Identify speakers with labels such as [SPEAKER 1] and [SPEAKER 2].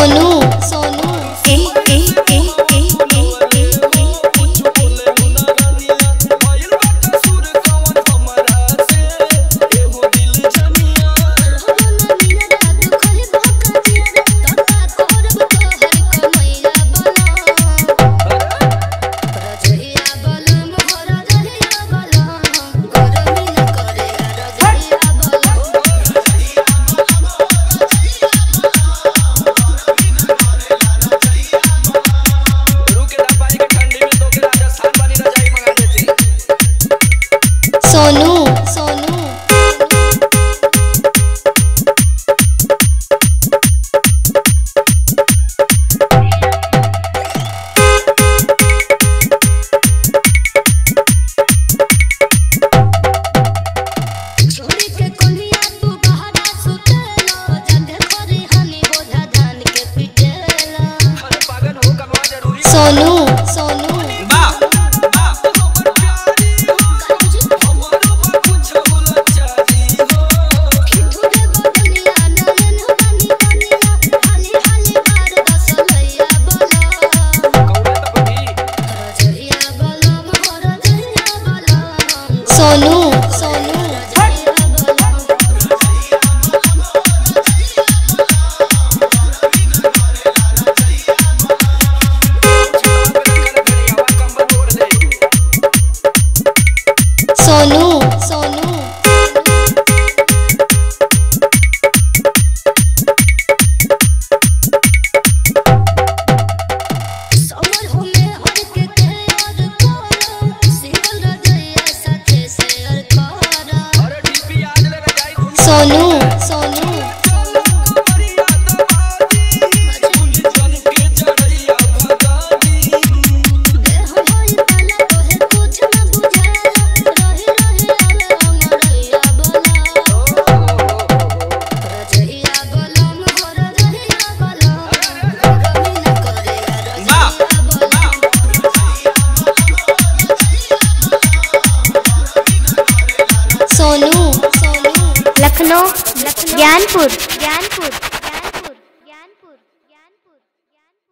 [SPEAKER 1] Monu Sonu
[SPEAKER 2] घूम
[SPEAKER 1] सोनू। सोनू। लखनऊ ज्ञानपुर। ज्ञानपुर।